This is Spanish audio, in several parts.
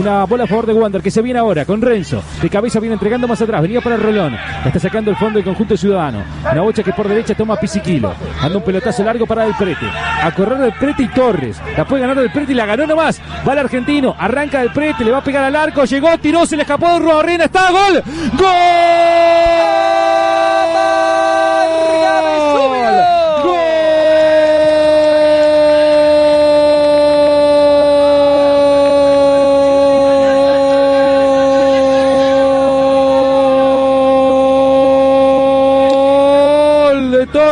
una bola a favor de Wander que se viene ahora con Renzo. De cabeza viene entregando más atrás. Venía para el Rolón. está sacando el fondo el conjunto ciudadano. Una bocha que por derecha toma Pisiquilo. Anda un pelotazo largo para el Prete. A correr del Prete y Torres. La puede ganar del Prete y la ganó nomás. Va el argentino. Arranca del Prete. Le va a pegar al arco. Llegó, tiró, se le escapó de Rubarrena. Está gol. ¡Gol!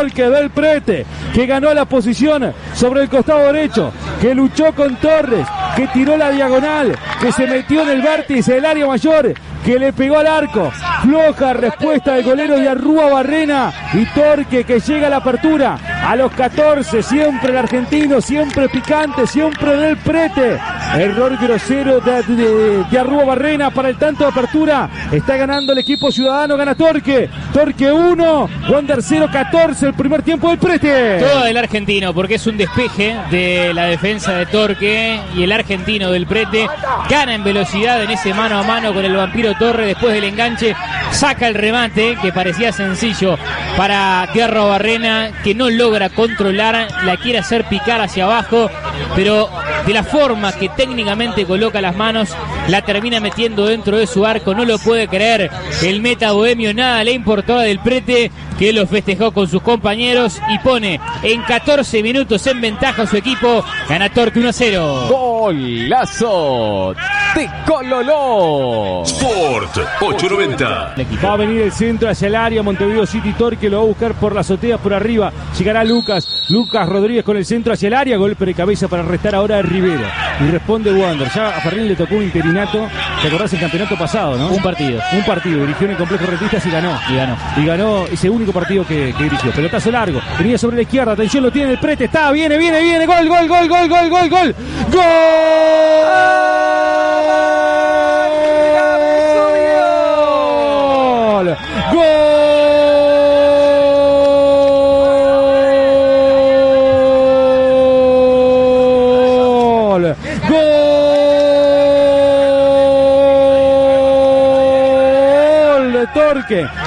Que del Prete, que ganó la posición sobre el costado derecho, que luchó con Torres, que tiró la diagonal, que se metió en el vértice del área mayor, que le pegó al arco. Floja respuesta del golero de Arrúa Barrena y Torque que llega a la apertura a los 14. Siempre el argentino, siempre picante, siempre del prete. Error grosero de, de, Barrena para el tanto de apertura. Está ganando el equipo ciudadano, gana Torque. Torque 1, Wander 0, 14, el primer tiempo del prete. Todo del argentino, porque es un despeje de la defensa de Torque y el argentino del prete gana en velocidad en ese mano a mano con el vampiro Torre después del enganche. Saca el remate que parecía sencillo para Tierra Barrena que no logra controlar, la quiere hacer picar hacia abajo, pero de la forma que técnicamente coloca las manos, la termina metiendo dentro de su arco, no lo puede creer. El meta bohemio nada le importaba del prete que lo festejó con sus compañeros y pone en 14 minutos en ventaja a su equipo. Gana Torque 1 0. Golazo de Cololó. Sport 890. Va a venir el centro hacia el área. Montevideo City Torque lo va a buscar por la azotea por arriba. Llegará Lucas. Lucas Rodríguez con el centro hacia el área. Golpe de cabeza para restar ahora a Rivera. Y responde Wander. Ya a Ferrín le tocó un interinato. ¿Te acordás el campeonato pasado, no? Un partido. Un partido. Dirigió en el complejo Retistas y ganó. Y ganó. Y ganó ese único partido que, que dirigió. Pelotazo largo. Venía sobre la izquierda. Atención, lo tiene el prete. Está, viene, viene, viene. Gol, gol, gol, gol, gol, gol, gol. ¡Gol!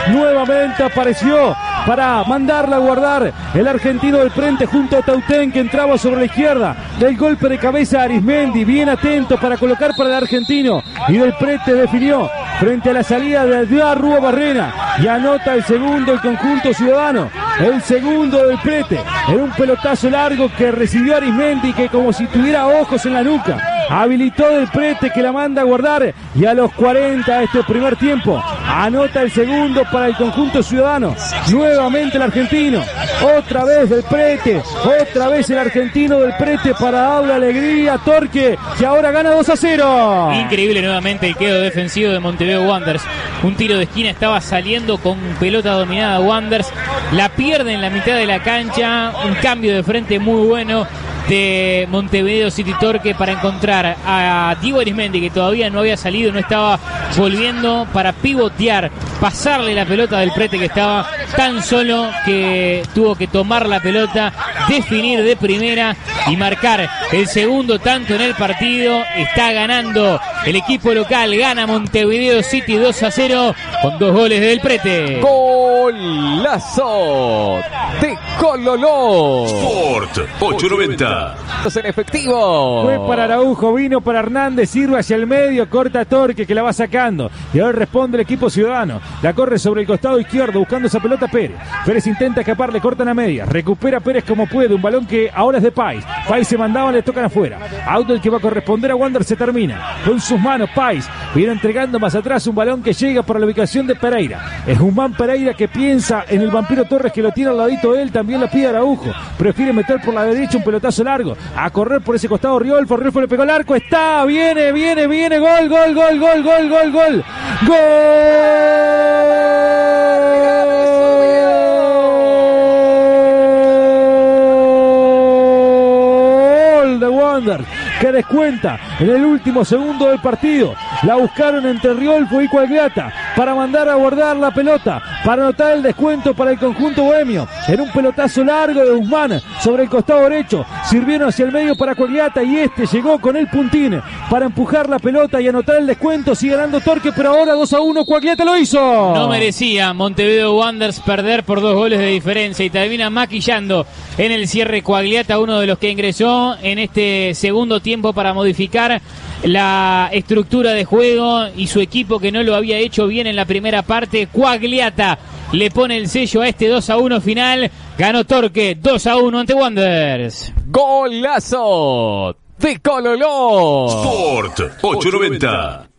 Nuevamente apareció para mandarla a guardar. El argentino del frente junto a Tautén que entraba sobre la izquierda. Del golpe de cabeza Arismendi bien atento para colocar para el argentino. Y del prete definió frente a la salida de Rúa Barrena. Y anota el segundo el conjunto ciudadano. El segundo del prete. En un pelotazo largo que recibió Arismendi que como si tuviera ojos en la nuca habilitó del prete que la manda a guardar y a los 40 este primer tiempo. Anota el segundo para el conjunto ciudadano. Nuevamente el argentino. Otra vez del prete. Otra vez el argentino del prete para darle alegría Torque que ahora gana 2 a 0 increíble nuevamente el quedo defensivo de Montevideo Wanderers. Un tiro de esquina estaba saliendo con pelota dominada Wanderers. La pierde en la mitad de la cancha. Un cambio de frente muy bueno de Montevideo City Torque para encontrar a Diego Arismendi que todavía no había salido, no estaba volviendo para pivotear, pasarle la pelota del prete que estaba tan solo que tuvo que tomar la pelota, definir de primera y marcar el segundo tanto en el partido. Está ganando el equipo local, gana Montevideo City 2 a 0 con dos goles del prete. Golazo de Cololó. Sport 890. En efectivo. Fue para Araujo, vino para Hernández, sirve hacia el medio, corta Torque que la va sacando. Y ahora responde el equipo ciudadano. La corre sobre el costado izquierdo buscando esa pelota Pérez. Pérez intenta escapar, le cortan a media. Recupera Pérez como puede. Un balón que ahora es de Pais. Pais se mandaba, le tocan afuera. Auto el que va a corresponder a Wander se termina. Con sus manos, Pais viene entregando más atrás un balón que llega para la ubicación de Pereira. Es Guzmán Pereira que piensa en el vampiro Torres que lo tiene al ladito él. También la pide Araujo. Prefiere meter por la derecha un pelotazo largo. A correr por ese costado Riolfo. Riolfo le pegó el arco. Está, viene, viene, viene. Gol, gol, gol, gol, gol, gol, gol. Gol. Que descuenta en el último segundo del partido. La buscaron entre Riolfo y Cuagliata. Para mandar a guardar la pelota, para anotar el descuento para el conjunto bohemio. En un pelotazo largo de Guzmán sobre el costado derecho, sirvieron hacia el medio para Cuagliata y este llegó con el puntín para empujar la pelota y anotar el descuento. Sigue ganando Torque, pero ahora 2 a 1. Cuagliata lo hizo. No merecía Montevideo Wanderers perder por dos goles de diferencia y termina maquillando en el cierre Cuagliata, uno de los que ingresó en este segundo tiempo para modificar la estructura de juego y su equipo que no lo había hecho bien en la primera parte. Cuagliata le pone el sello a este 2 a 1 final. Ganó Torque 2 a 1 ante Wanderers. Golazo de Cololó. Sport 890.